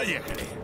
Поехали!